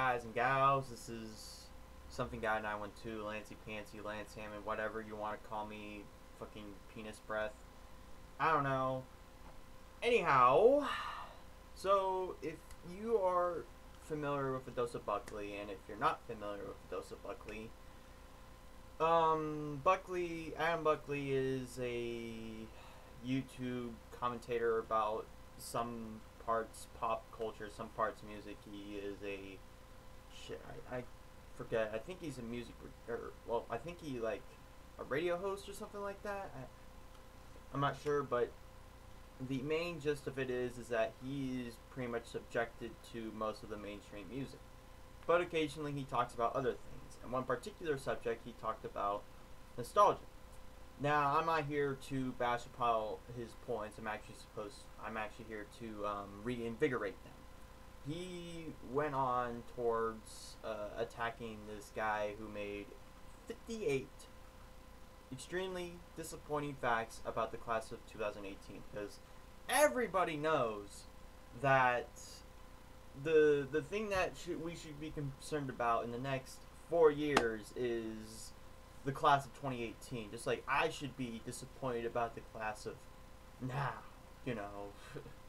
guys and gals. This is something guy 912, Lancy Pantsy, Lance Hammond, whatever you want to call me, fucking penis breath. I don't know. Anyhow, so if you are familiar with A Dose of Buckley, and if you're not familiar with A Dose of Buckley, um, Buckley, Adam Buckley is a YouTube commentator about some parts pop culture, some parts music. He is a shit. I, I forget. I think he's a music or well, I think he like a radio host or something like that. I, I'm not sure, but the main gist of it is is that he is pretty much subjected to most of the mainstream music, but occasionally he talks about other things. And one particular subject he talked about nostalgia. Now I'm not here to bash upon his points. I'm actually supposed. I'm actually here to um, reinvigorate them. He went on towards uh, attacking this guy who made 58 extremely disappointing facts about the class of 2018 because everybody knows that the the thing that we should be concerned about in the next four years is the class of 2018. Just like I should be disappointed about the class of now, you know.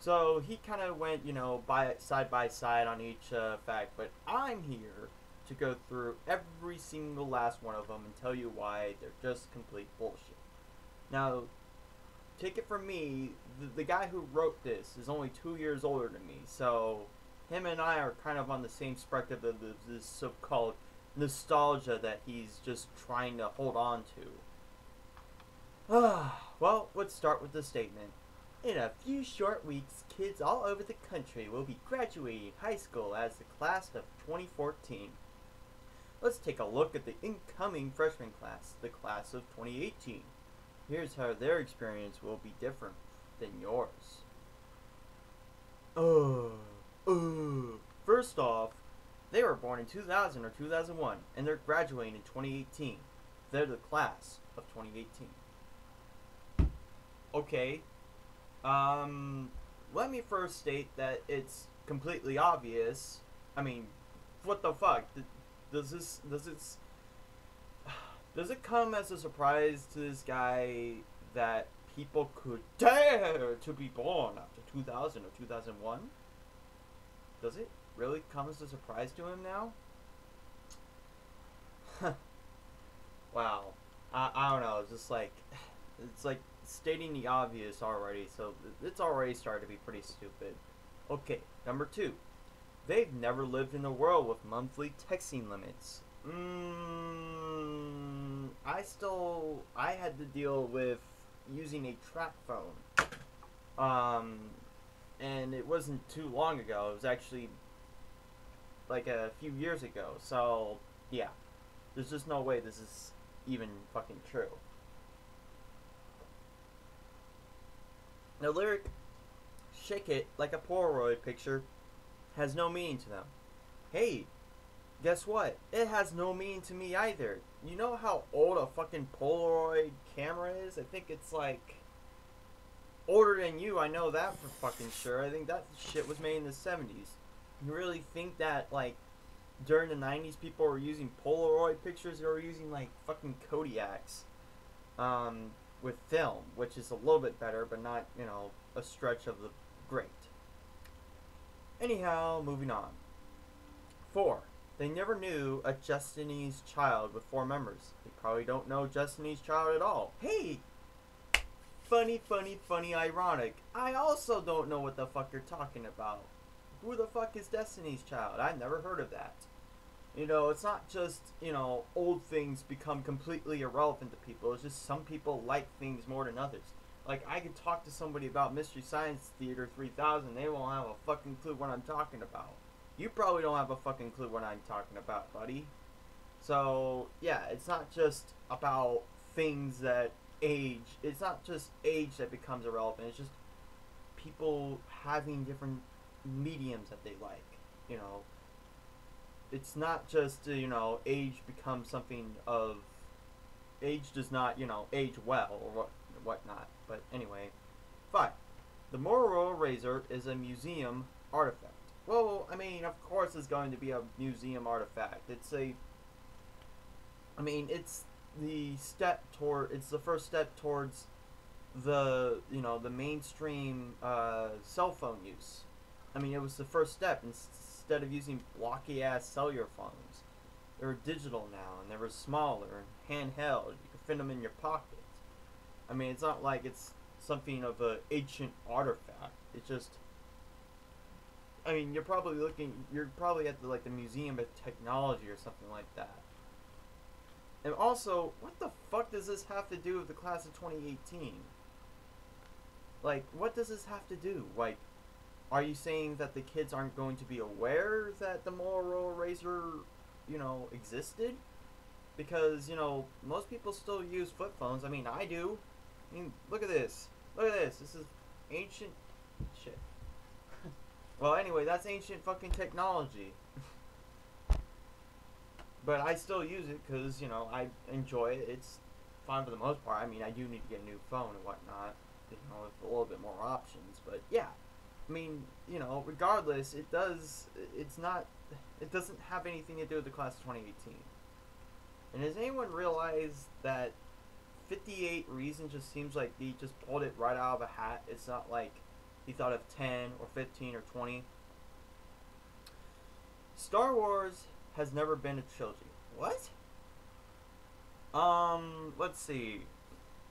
so he kind of went, you know, by side by side on each uh, fact, but I'm here to go through every single last one of them and tell you why they're just complete bullshit. Now, take it from me, the, the guy who wrote this is only two years older than me, so him and I are kind of on the same spectrum of this so-called nostalgia that he's just trying to hold on to. well, let's start with the statement. In a few short weeks, kids all over the country will be graduating high school as the class of 2014. Let's take a look at the incoming freshman class, the class of 2018. Here's how their experience will be different than yours. Uh, uh. First off, they were born in 2000 or 2001, and they're graduating in 2018. They're the class of 2018. Okay. Um, let me first state that it's completely obvious. I mean, what the fuck? Does this does this does it come as a surprise to this guy that people could dare to be born after 2000 or 2001? Does it? really come as a surprise to him now? wow. I, I don't know. It's just like, it's like stating the obvious already, so it's already started to be pretty stupid. Okay, number two. They've never lived in a world with monthly texting limits. Mmm. I still, I had to deal with using a trap phone. Um, and it wasn't too long ago. It was actually like a few years ago. So yeah, there's just no way this is even fucking true. The lyric "Shake It Like a Polaroid Picture" has no meaning to them. Hey, guess what? It has no meaning to me either. You know how old a fucking Polaroid camera is? I think it's like older than you. I know that for fucking sure. I think that shit was made in the 70s you really think that like during the 90s people were using polaroid pictures they were using like fucking Kodaks um, with film which is a little bit better but not you know a stretch of the great anyhow moving on four they never knew a Destiny's Child with four members. They probably don't know Destiny's Child at all. Hey! Funny, funny, funny, ironic. I also don't know what the fuck you're talking about who the fuck is Destiny's Child? I've never heard of that. You know, it's not just, you know, old things become completely irrelevant to people. It's just some people like things more than others. Like, I could talk to somebody about Mystery Science Theater 3000, they won't have a fucking clue what I'm talking about. You probably don't have a fucking clue what I'm talking about, buddy. So, yeah, it's not just about things that age. It's not just age that becomes irrelevant. It's just people having different mediums that they like. You know, it's not just uh, you know age becomes something of age does not you know age well or what whatnot. But anyway, five. The Motorola Razr is a museum artifact. Well, I mean, of course, it's going to be a museum artifact. It's a. I mean, it's the step toward. It's the first step towards the you know the mainstream uh, cell phone use. I mean, it was the first step. Instead of using blocky ass cellular phones, they were digital now, and they were smaller and handheld. You could fit them in your pocket. I mean, it's not like it's something of an ancient artifact. It's just I mean, you're probably looking. You're probably at the like the Museum of Technology or something like that. And also, what the fuck does this have to do with the class of 2018? Like, what does this have to do? Like, are you saying that the kids aren't going to be aware that the Motorola Razr, you know, existed? Because, you know, most people still use flip phones. I mean, I do. I mean, look at this. Look at this. This is ancient shit. Well, anyway, that's ancient fucking technology. but I still use it because, you know, I enjoy it. It's fine for the most part. I mean, I do need to get a new phone and whatnot, you know, with a little bit more options. But yeah, I mean, you know, regardless, it does, it's not, it doesn't have anything to do with the class of 2018. And has anyone realized that 58 Reasons just seems like he just pulled it right out of a hat? It's not like he thought of 10 or 15 or 20. Star Wars has never been a trilogy. What? Um, let's see.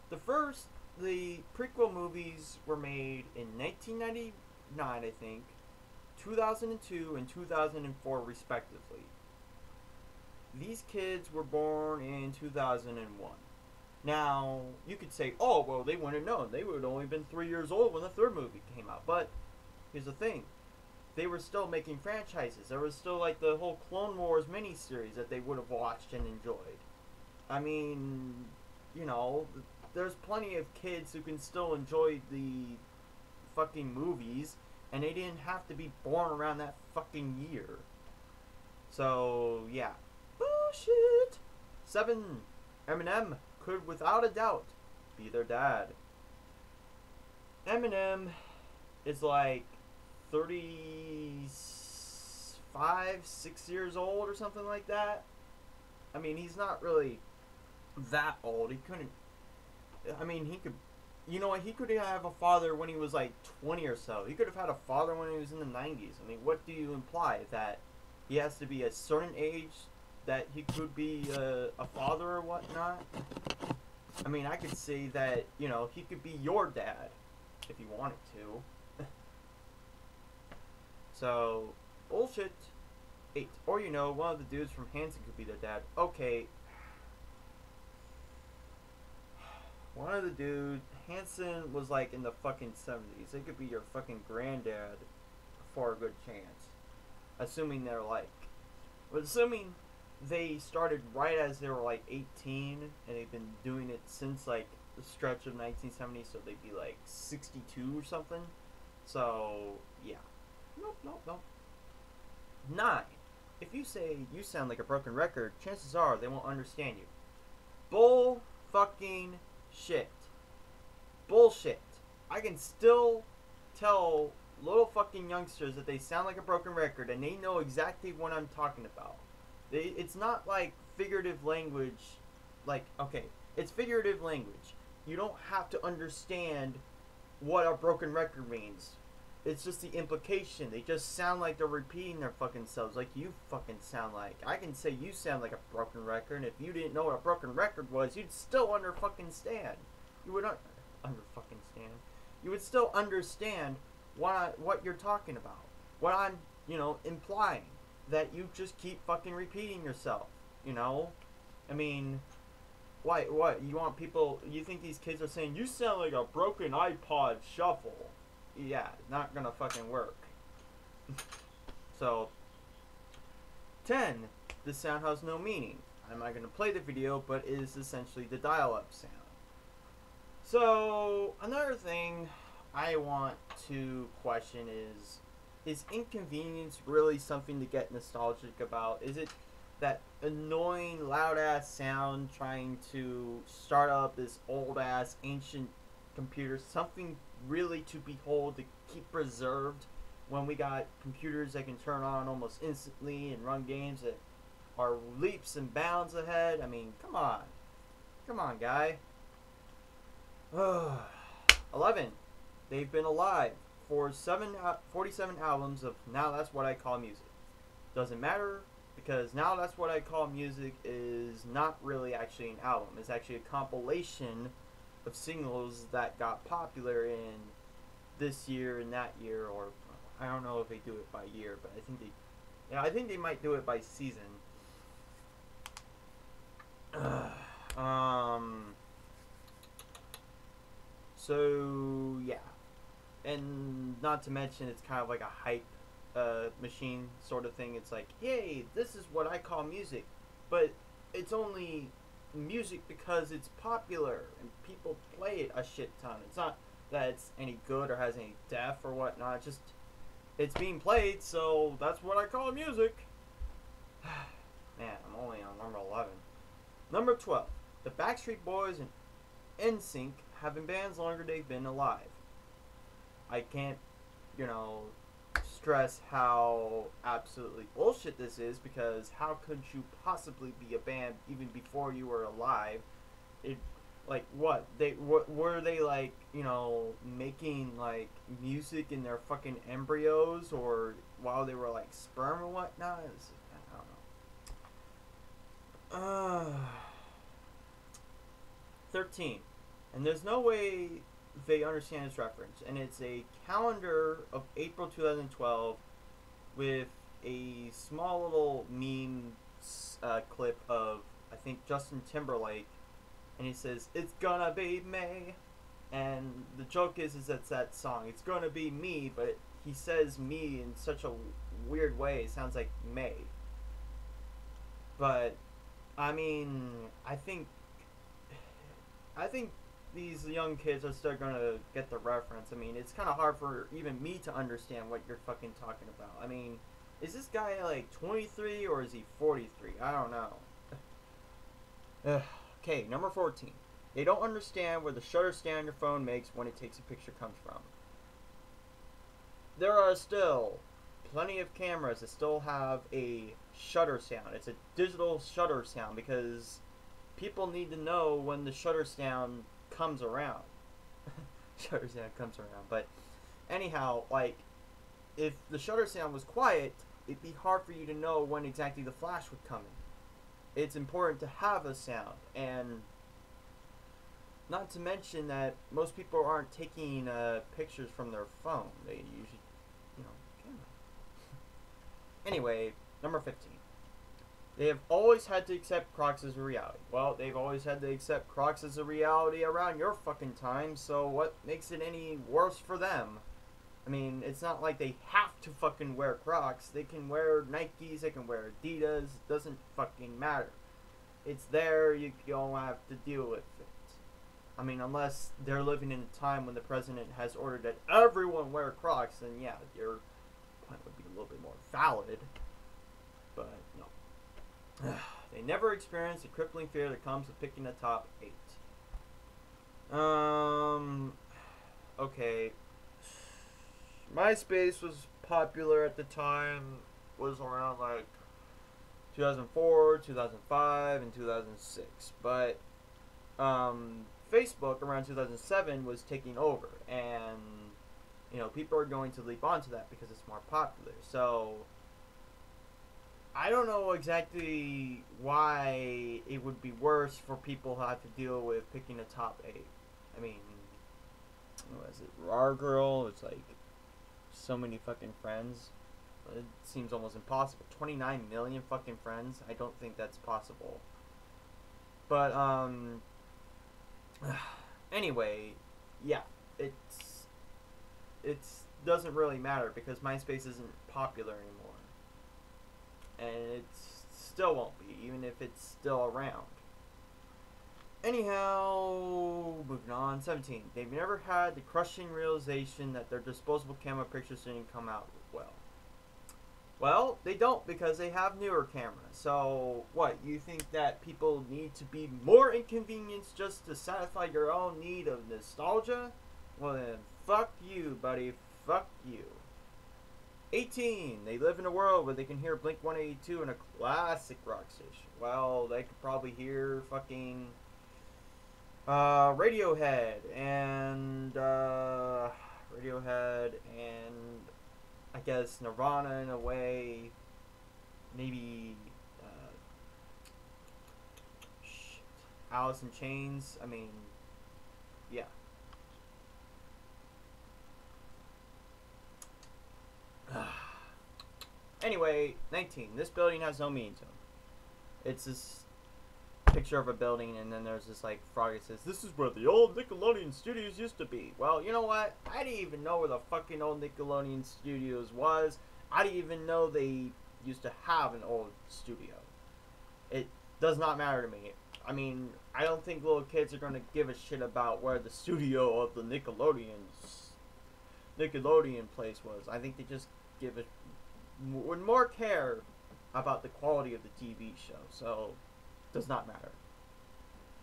The first, the prequel movies were made in 1999, I think, 2002, and 2004, respectively. These kids were born in 2001. Now, you could say, oh, well, they wouldn't have known. They would have only been three years old when the third movie came out. But here's the thing they were still making franchises. There was still, like, the whole Clone Wars miniseries that they would have watched and enjoyed. I mean, you know, there's plenty of kids who can still enjoy the fucking movies, and they didn't have to be born around that fucking year. So, yeah. Bullshit! Seven. Eminem could without a doubt be their dad. Eminem is like 35, 6 years old or something like that. I mean, he's not really that old. He couldn't. I mean, he could. You know what? He could have a father when he was like 20 or so. He could have had a father when he was in the 90s. I mean, what do you imply? That he has to be a certain age that he could be a, a father or whatnot. I mean, I could say that, you know, he could be your dad if he wanted to. so, bullshit. Eight. Or, you know, one of the dudes from Hanson could be their dad. Okay. One of the dudes, Hanson was like in the fucking 70s. It could be your fucking granddad for a good chance. Assuming they're like. But assuming they started right as they were like 18 and they've been doing it since like the stretch of 1970 so they'd be like 62 or something so yeah nope nope nope nine if you say you sound like a broken record chances are they won't understand you bull fucking shit bullshit i can still tell little fucking youngsters that they sound like a broken record and they know exactly what i'm talking about it's not like figurative language. Like okay, it's figurative language. You don't have to understand what a broken record means. It's just the implication. They just sound like they're repeating their fucking selves, like you fucking sound like. I can say you sound like a broken record, and if you didn't know what a broken record was, you'd still under fucking stand. You would not under fucking stand. You would still understand what I, what you're talking about, what I'm you know implying that you just keep fucking repeating yourself. You know, I mean, why? What you want people? You think these kids are saying you sound like a broken iPod shuffle? Yeah, not gonna fucking work. so, ten. The sound has no meaning. I'm not gonna play the video, but it is essentially the dial-up sound. So another thing I want to question is is inconvenience really something to get nostalgic about? Is it that annoying loud ass sound trying to start up this old ass ancient computer something really to behold to keep preserved when we got computers that can turn on almost instantly and run games that are leaps and bounds ahead. I mean, come on. Come on, guy. 11. They've been alive for seven, uh, 47 albums of Now That's What I Call Music. Doesn't matter because Now That's What I Call Music is not really actually an album. It's actually a compilation of singles that got popular in this year and that year, or I don't know if they do it by year, but I think they, yeah, I think they might do it by season. um. So yeah, and not to mention it's kind of like a hype uh, machine sort of thing. It's like, yay, this is what I call music, but it's only music because it's popular and people play it a shit ton. It's not that it's any good or has any depth or whatnot. It's just it's being played, so that's what I call music. Man, I'm only on number 11. Number 12. The Backstreet Boys and NSYNC have been bands longer they've been alive. I can't, you know, stress how absolutely bullshit this is because how could you possibly be a band even before you were alive? It like what they what were they like you know making like music in their fucking embryos or while they were like sperm or whatnot? It's, I don't know. Uh, Thirteen, and there's no way they understand this reference, and it's a calendar of April 2012 with a small little meme uh, clip of I think Justin Timberlake and he says it's gonna be May, and the joke is is it's that song. It's gonna be me, but he says me in such a weird way. It sounds like May. But I mean, I think I think these young kids are still gonna get the reference. I mean, it's kind of hard for even me to understand what you're fucking talking about. I mean, is this guy like 23 or is he 43? I don't know. Okay, number 14. They don't understand where the shutter stand on your phone makes when it takes a picture comes from. There are still plenty of cameras that still have a shutter sound. It's a digital shutter sound because people need to know when the shutter sound comes around. shutter sound comes around. But anyhow, like if the shutter sound was quiet, it'd be hard for you to know when exactly the flash would come in it's important to have a sound and not to mention that most people aren't taking uh, pictures from their phone they usually you know camera anyway number 15 they have always had to accept crocs as a reality well they've always had to accept crocs as a reality around your fucking time so what makes it any worse for them I mean, it's not like they have to fucking wear Crocs. They can wear Nikes, they can wear Adidas. It doesn't fucking matter. It's there, you don't have to deal with it. I mean, unless they're living in a time when the president has ordered that everyone wear Crocs, then yeah, your point would be a little bit more valid. But. they never experienced the crippling fear that comes with picking the top eight. Um. Okay, MySpace was popular at the time, was around like 2004, 2005, and 2006. But um, Facebook around 2007 was taking over, and you know people are going to leap onto that because it's more popular. So I don't know exactly why it would be worse for people who have to deal with picking a top eight. I mean, what is it? RAR Girl. It's like so many fucking friends. It seems almost impossible. 29 million fucking friends? I don't think that's possible. But, um. Anyway, yeah, it's. It Doesn't really matter because MySpace isn't popular anymore. And it still won't be, even if it's still around. Anyhow, moving on. 17. They've never had the crushing realization that their disposable camera pictures didn't come out well. Well, they don't because they have newer cameras. So, what? You think that people need to be more inconvenienced just to satisfy your own need of nostalgia? Well, then, fuck you, buddy. Fuck you. 18. They live in a world where they can hear Blink 182 in a classic rock station. Well, they could probably hear fucking uh, Radiohead and uh, Radiohead and I guess Nirvana in a way. Maybe uh, Alice in Chains. I mean, yeah. Anyway, 19. This building has no meaning to him. It's this picture of a building, and then there's this like frog that says, "This is where the old Nickelodeon studios used to be." Well, you know what? I didn't even know where the fucking old Nickelodeon studios was. I didn't even know they used to have an old studio. It does not matter to me. I mean, I don't think little kids are gonna give a shit about where the studio of the Nickelodeon's Nickelodeon place was. I think they just give it would more care about the quality of the TV show. So does not matter.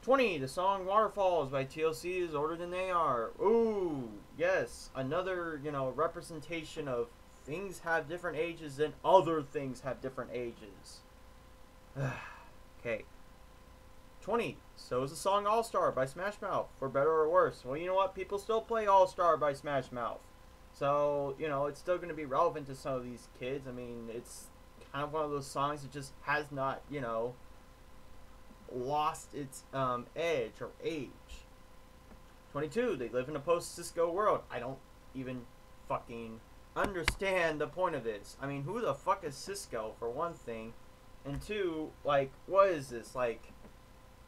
20. The song Waterfalls by TLC is older than they are. Ooh, yes. Another, you know, representation of things have different ages and other things have different ages. okay. 20. So is the song All Star by Smash Mouth, for better or worse. Well, you know what? People still play All Star by Smash Mouth. So, you know, it's still going to be relevant to some of these kids. I mean, it's kind of one of those songs that just has not, you know, lost its um, edge or age. 22. They live in a post Sisqo world. I don't even fucking understand the point of this. I mean, who the fuck is Sisqo, for one thing? And two, like, what is this? Like,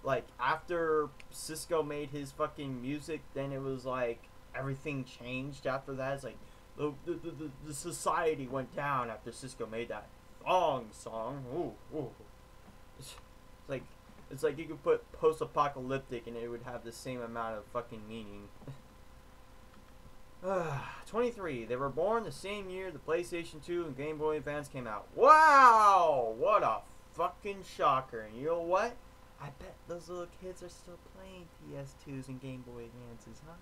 like after Sisqo made his fucking music, then it was like everything changed after that. It's like the the, the, the society went down after Sisqo made that thong song. Ooh, ooh. It's, it's like it's like you could put post-apocalyptic and it would have the same amount of fucking meaning. 23. They were born the same year the PlayStation 2 and Game Boy Advance came out. Wow! What a fucking shocker. And you know what? I bet those little kids are still playing PS2s and Game Boy Advances, huh?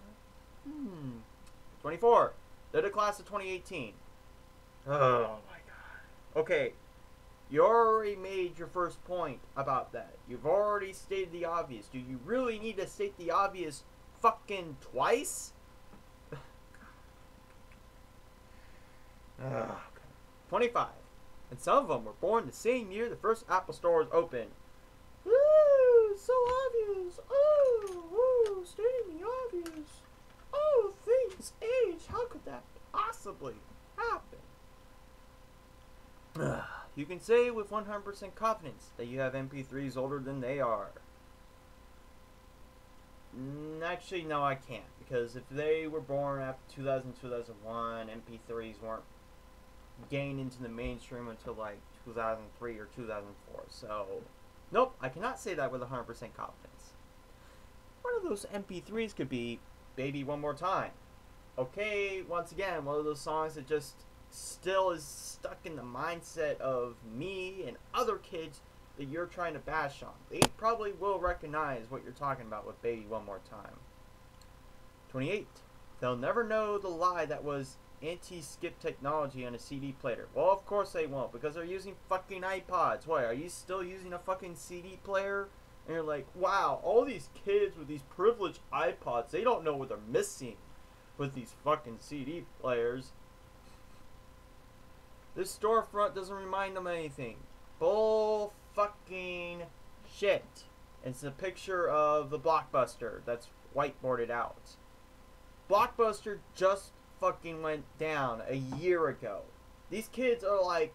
Hmm. 24. They're the class of 2018. Oh my god. Okay, you already made your first point about that. You've already stated the obvious. Do you really need to state the obvious fucking twice? uh, 25. And some of them were born the same year the first Apple Store was opened. Ooh, so obvious. Oh, ooh, stating the obvious. Things age. How could that possibly happen? You can say with 100% confidence that you have MP3s older than they are. Mm, actually, no, I can't. Because if they were born after 2000, 2001, MP3s weren't gained into the mainstream until like 2003 or 2004. So, nope, I cannot say that with 100% confidence. One of those MP3s could be Baby One More Time. Okay, once again, one of those songs that just still is stuck in the mindset of me and other kids that you're trying to bash on. They probably will recognize what you're talking about with Baby One More Time. 28. They'll never know the lie that was anti-skip technology on a CD player. Well, of course they won't, because they're using fucking iPods. Why, are you still using a fucking CD player? And you're like, wow, all these kids with these privileged iPods, they don't know what they're missing with these fucking CD players. This storefront doesn't remind them of anything. Bull fucking shit. It's a picture of the Blockbuster that's whiteboarded out. Blockbuster just fucking went down a year ago. These kids are like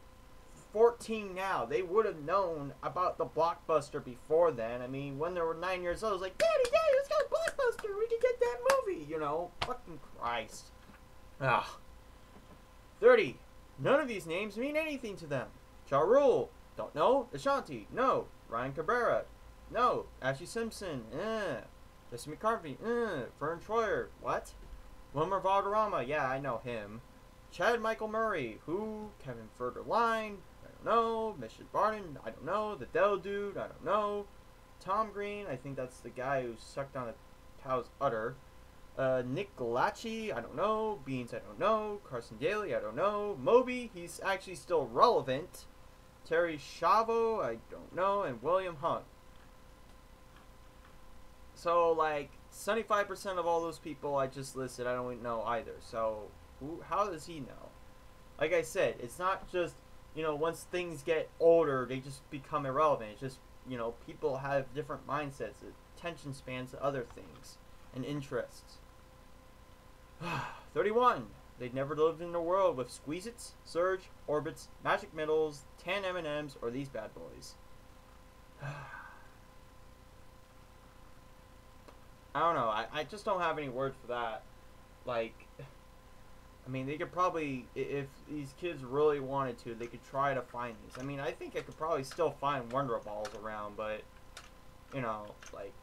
14 now. They would have known about the Blockbuster before then. I mean, when they were 9 years old, it was like, Daddy, Daddy, let's go Blockbuster. We can get that movie, you know? Fucking Christ. Ah. 30. None of these names mean anything to them. Ja Rule, don't know. Ashanti, no. Ryan Cabrera, no. Ashlee Simpson, eh. Jesse McCartney, eh. Verne Troyer, what? Wilmer Valderrama, yeah, I know him. Chad Michael Murray, who? Kevin Federline, I don't know. Mischa Barton, I don't know. The Dell Dude, I don't know. Tom Green, I think that's the guy who sucked on a cow's udder. Uh, Nick Galachi, I don't know. Beans, I don't know. Carson Daly, I don't know. Moby, he's actually still relevant. Terri Schiavo, I don't know. And William Hung. So, like, 75% of all those people I just listed, I don't know either. So, who, how does he know? Like I said, it's not just, you know, once things get older, they just become irrelevant. It's just, you know, people have different mindsets, attention spans other things, and interests. 31. They'd never lived in a world with Squeezits, Surge, Orbitz, Magic Middles, Tan M&Ms, or these bad boys. I don't know. I, I just don't have any words for that. Like, I mean, they could probably, if these kids really wanted to, they could try to find these. I mean, I think I could probably still find Wonder Balls around, but, you know, like,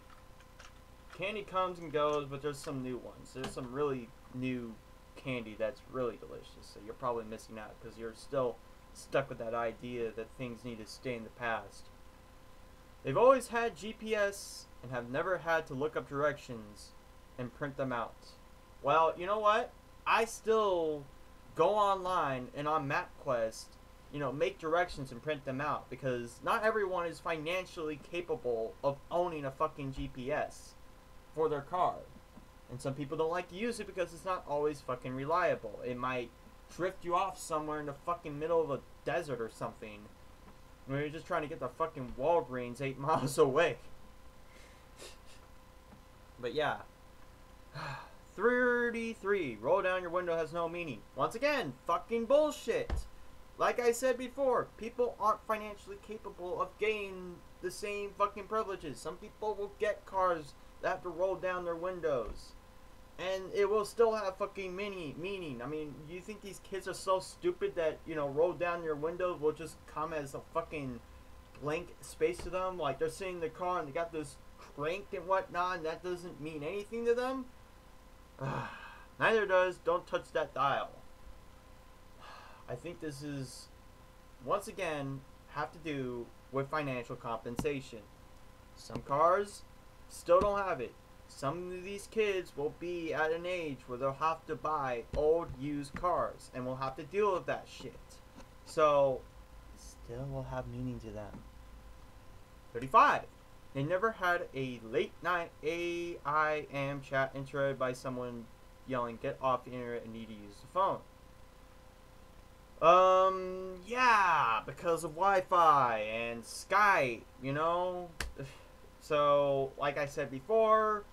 candy comes and goes, but there's some new ones. There's some really new candy that's really delicious, so you're probably missing out because you're still stuck with that idea that things need to stay in the past. They've always had GPS and have never had to look up directions and print them out. Well, you know what? I still go online and on MapQuest, you know, make directions and print them out because not everyone is financially capable of owning a fucking GPS for their car. And some people don't like to use it because it's not always fucking reliable. It might drift you off somewhere in the fucking middle of a desert or something. When you're just trying to get the fucking Walgreens eight miles away. but yeah. 33. Roll down your window has no meaning. Once again, fucking bullshit. Like I said before, people aren't financially capable of getting the same fucking privileges. Some people will get cars that have to roll down their windows. And it will still have fucking mini meaning. I mean, you think these kids are so stupid that, you know, roll down your window will just come as a fucking blank space to them? Like they're sitting in the car and they got this cranked and whatnot and that doesn't mean anything to them? Neither does Don't Touch That Dial. I think this is, once again, have to do with financial compensation. Some cars still don't have it. Some of these kids will be at an age where they'll have to buy old used cars and will have to deal with that shit. So, still will have meaning to them. 35. They never had a late night AIM chat interrupted by someone yelling, get off the internet and need to use the phone. Um, yeah, because of Wi-Fi and Skype, you know? So, like I said before,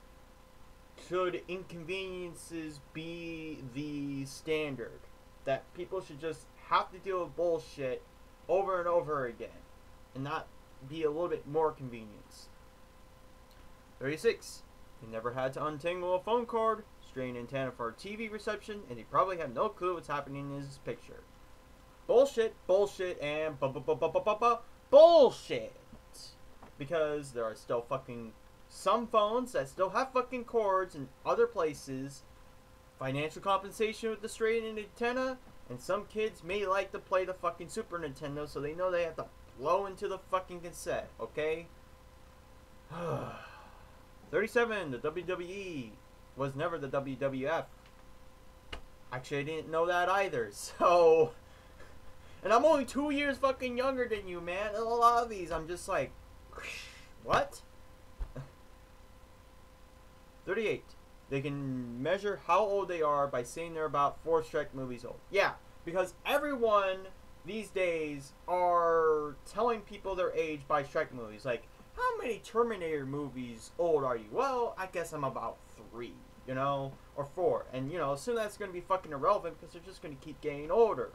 should inconveniences be the standard? That people should just have to deal with bullshit over and over again and not be a little bit more convenience. 36. He never had to untangle a phone cord, strain antenna for TV reception, and he probably had no clue what's happening in his picture. Bullshit, bullshit, and bu- bu- bu- bu- bu- bu- bu- bullshit. Because there are still fucking some phones that still have fucking cords in other places, financial compensation with the straightened antenna, and some kids may like to play the fucking Super Nintendo so they know they have to blow into the fucking cassette, okay? 37, the WWE was never the WWF. Actually, I didn't know that either, so... And I'm only two years fucking younger than you, man. a lot of these, I'm just like... What? 38. They can measure how old they are by saying they're about four Shrek movies old. Yeah, because everyone these days are telling people their age by Shrek movies. Like, how many Terminator movies old are you? Well, I guess I'm about three, you know, or four. And, you know, soon that's going to be fucking irrelevant because they're just going to keep getting older.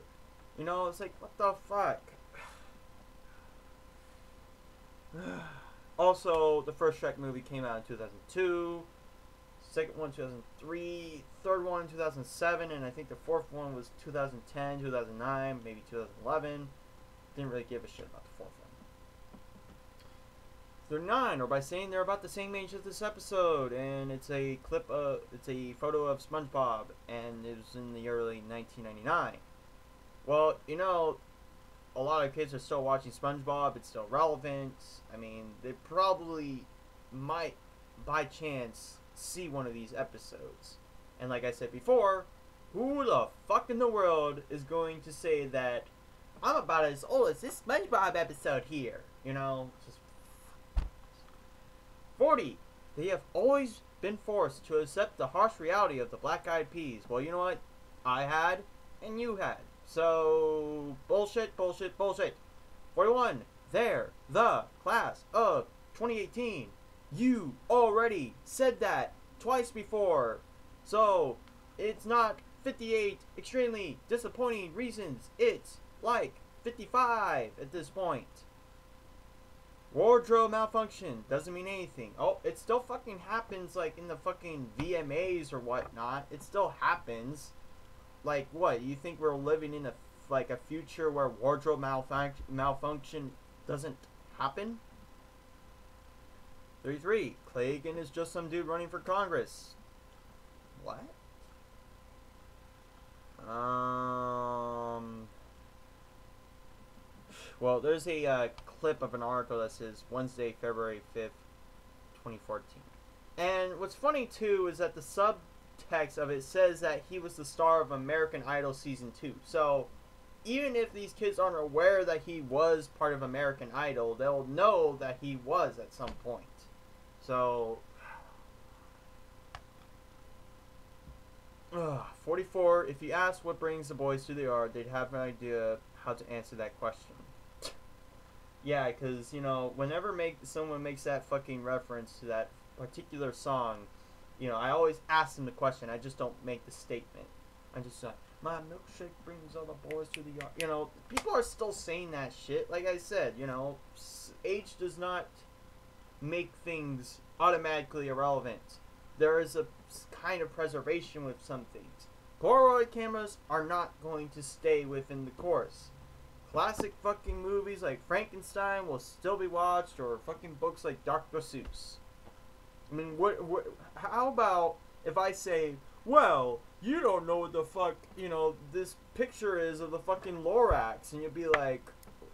You know, it's like, what the fuck? also, the first Shrek movie came out in 2002. Second one 2003, third one 2007, and I think the fourth one was 2010, 2009, maybe 2011. Didn't really give a shit about the fourth. They're nine, or by saying they're about the same age as this episode, and it's a clip of, it's a photo of SpongeBob, and it was in the early 1999. Well, you know, a lot of kids are still watching SpongeBob. It's still relevant. I mean, they probably might, by chance, see one of these episodes. And like I said before, who the fuck in the world is going to say that I'm about as old as this SpongeBob episode here? You know, 40. They have always been forced to accept the harsh reality of the black eyed peas. Well, you know what? I had, and you had. So, bullshit, bullshit, bullshit. 41. There, the class of 2018. You already said that twice before. So, it's not 58 extremely disappointing reasons. It's like 55 at this point. Wardrobe malfunction doesn't mean anything. Oh, it still fucking happens like in the fucking VMAs or whatnot. It still happens. Like what? You think we're living in a like a future where wardrobe malfunc- malfunction doesn't happen? 33. Clay Aiken is just some dude running for Congress. What? Um. Well, there's a uh, clip of an article that says Wednesday, February 5th, 2014. And what's funny too is that the subtext of it says that he was the star of American Idol season 2. So, even if these kids aren't aware that he was part of American Idol, they'll know that he was at some point. So, Ugh, 44. If you ask what brings the boys to the yard, they'd have an idea how to answer that question. Yeah, because, you know, whenever make someone makes that fucking reference to that particular song, you know, I always ask them the question. I just don't make the statement. I just like, my milkshake brings all the boys to the yard. You know, people are still saying that shit. Like I said, you know, age does not make things automatically irrelevant. There is a kind of preservation with some things. Polaroid cameras are not going to stay within the course. Classic fucking movies like Frankenstein will still be watched, or fucking books like Dr. Seuss. I mean, what, what? How about if I say, well, you don't know what the fuck, you know, this picture is of the fucking Lorax, and you'd be like,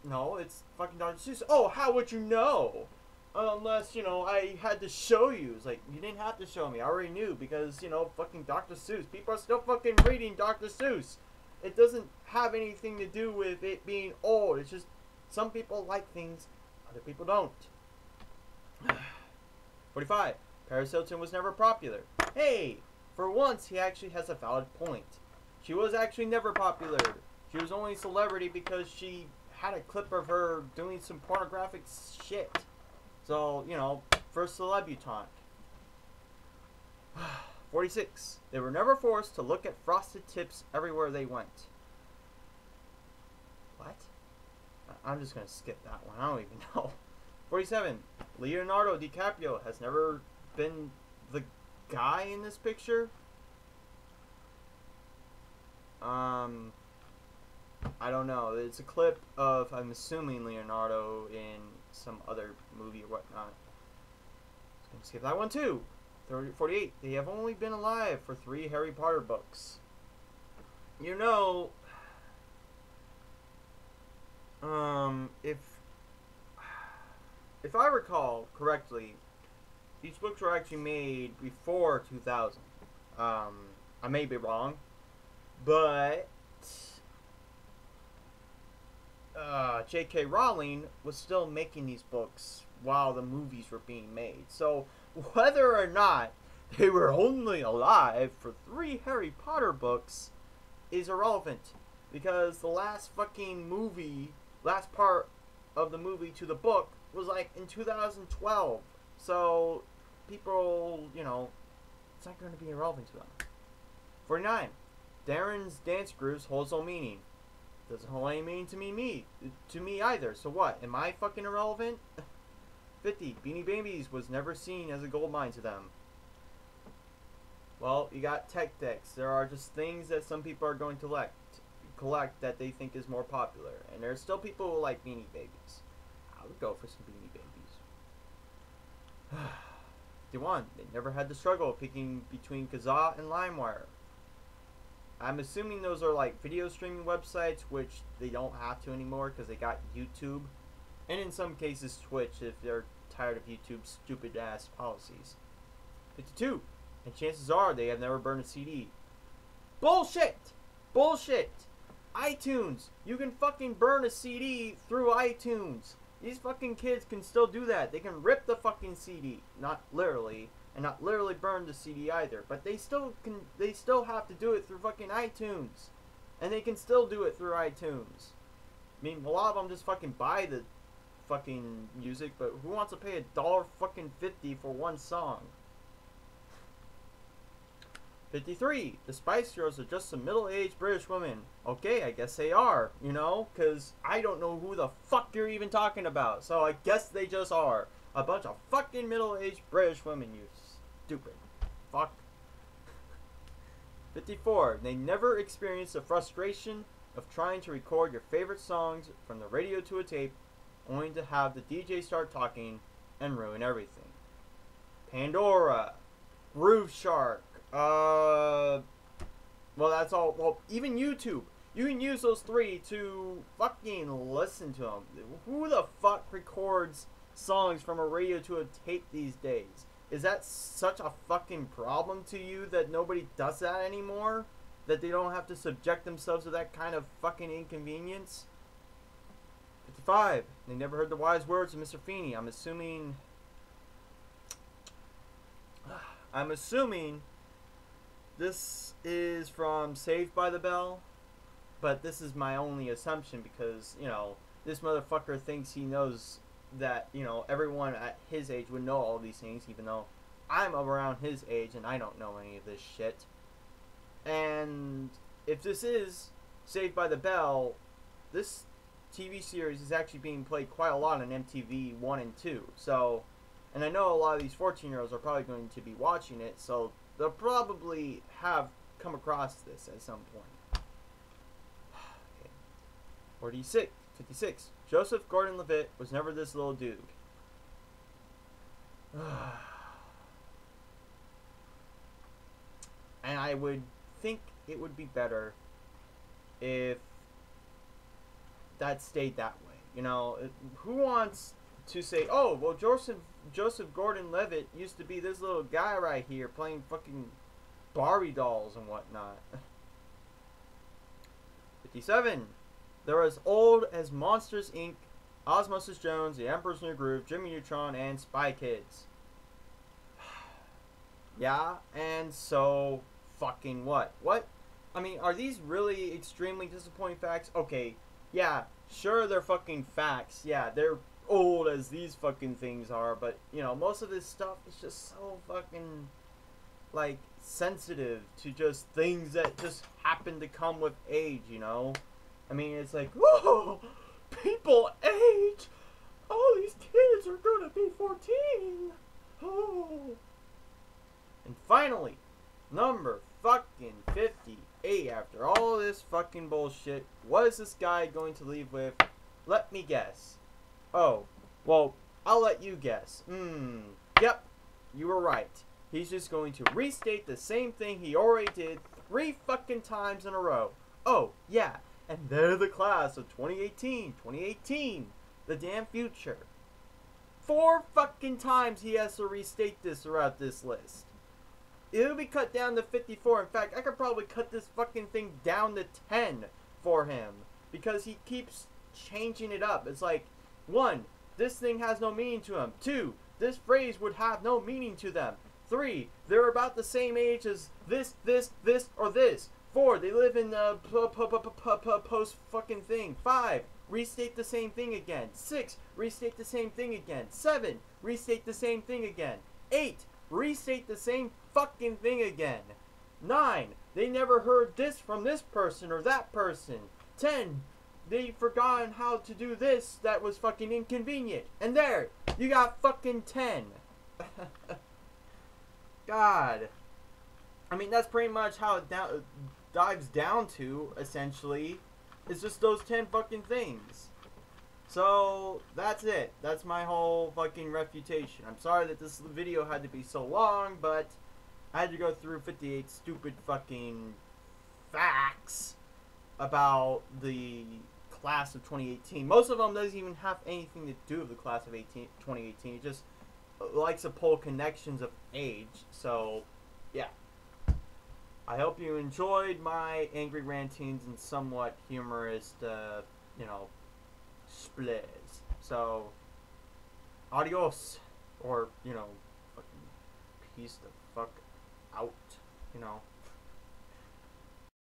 no, it's fucking Dr. Seuss. Oh, how would you know? unless you know I had to show you. It's like you didn't have to show me. I already knew because you know fucking Dr. Seuss. People are still fucking reading Dr. Seuss. It doesn't have anything to do with it being old. It's just some people like things, other people don't. 45. Paris Hilton was never popular. Hey, for once he actually has a valid point. She was actually never popular. She was only a celebrity because she had a clip of her doing some pornographic shit. So, you know, first celebutante. 46. They were never forced to look at frosted tips everywhere they went. What? I'm just going to skip that one. I don't even know. 47. Leonardo DiCaprio has never been the guy in this picture. Um, I don't know. It's a clip of, I'm assuming, Leonardo in some other movie or whatnot. I'm skip that one too. 30, 48. They have only been alive for three Harry Potter books. You know, um, if if I recall correctly, these books were actually made before 2000. Um, I may be wrong, but uh, J.K. Rowling was still making these books while the movies were being made. So whether or not they were only alive for three Harry Potter books is irrelevant because the last fucking movie, last part of the movie to the book was like in 2012. So people, you know, it's not going to be irrelevant to them. 49. Darrin's dance grooves holds no meaning. Doesn't hold any meaning to me, me, to me either. So what? Am I fucking irrelevant? 50. Beanie Babies was never seen as a gold mine to them. Well, you got tech decks. There are just things that some people are going to collect, collect that they think is more popular. And there's still people who like Beanie Babies. I would go for some Beanie Babies. 51. They never had the struggle of picking between Kazaa and LimeWire. I'm assuming those are like video streaming websites, which they don't have to anymore because they got YouTube, and in some cases Twitch if they're tired of YouTube's stupid ass policies. 52. And chances are they have never burned a CD. Bullshit! Bullshit! iTunes! You can fucking burn a CD through iTunes. These fucking kids can still do that. They can rip the fucking CD. Not literally. And not literally burn the CD either. But they still can they still have to do it through fucking iTunes. And they can still do it through iTunes. I mean, a lot of them just fucking buy the fucking music, but who wants to pay a dollar fucking fifty for one song? 53. The Spice Girls are just some middle-aged British women. Okay, I guess they are, you know? Because I don't know who the fuck you're even talking about. So I guess they just are. A bunch of fucking middle-aged British women, you stupid. Fuck. 54. They never experienced the frustration of trying to record your favorite songs from the radio to a tape, only to have the DJ start talking and ruin everything. Pandora. Grooveshark. Uh, well, that's all. Well, even YouTube. You can use those three to fucking listen to them. Who the fuck records songs from a radio to a tape these days? Is that such a fucking problem to you that nobody does that anymore? That they don't have to subject themselves to that kind of fucking inconvenience? 55. They never heard the wise words of Mr. Feeney. I'm assuming. I'm assuming this is from Saved by the Bell, but this is my only assumption because, you know, this motherfucker thinks he knows that, you know, everyone at his age would know all these things, even though I'm around his age and I don't know any of this shit. And if this is Saved by the Bell, this TV series is actually being played quite a lot on MTV 1 and 2. So, and I know a lot of these 14 year olds are probably going to be watching it, so they'll probably have come across this at some point. okay. 46, 56. Joseph Gordon Levitt was never this little dude. and I would think it would be better if that stayed that way. You know, who wants to say, "Oh, well, Joseph Joseph Gordon-Levitt used to be this little guy right here playing fucking Barbie dolls and whatnot." Fifty-seven. They're as old as Monsters Inc., Osmosis Jones, The Emperor's New Groove, Jimmy Neutron, and Spy Kids. yeah, and so fucking what? What? I mean, are these really extremely disappointing facts? Okay, yeah, sure they're fucking facts. Yeah, they're old as these fucking things are, but you know, most of this stuff is just so fucking like sensitive to just things that just happen to come with age, you know? I mean, it's like, whoa, people age. All these kids are gonna be 14. Oh. And finally, number fucking 58 after all this fucking bullshit, what is this guy going to leave with? Let me guess. Oh, well, I'll let you guess. Hmm, yep, you were right. He's just going to restate the same thing he already did three fucking times in a row. Oh, yeah, and they're the class of 2018, 2018, the damn future. Four fucking times he has to restate this throughout this list. It'll be cut down to 54. In fact, I could probably cut this fucking thing down to 10 for him. Because he keeps changing it up. It's like, one, this thing has no meaning to him. Two, this phrase would have no meaning to them. Three, they're about the same age as this, this, this, or this. Four, they live in the post fucking thing. Five, restate the same thing again. Six, restate the same thing again. Seven, restate the same thing again. Eight, restate the same fucking thing again. Nine, they never heard this from this person or that person. Ten, they forgotten how to do this that was fucking inconvenient. And there, you got fucking 10. God. I mean, that's pretty much how it down, dives down to, essentially. It's just those 10 fucking things. So, that's it. That's my whole fucking refutation. I'm sorry that this video had to be so long, but I had to go through 58 stupid fucking facts about the class of 2018. Most of them doesn't even have anything to do with the class of 18, 2018. It just likes to pull connections of age. So, yeah. I hope you enjoyed my angry rantings and somewhat humorous, uh, you know, splays. So, adios, or you know, fucking peace the fuck out, you know.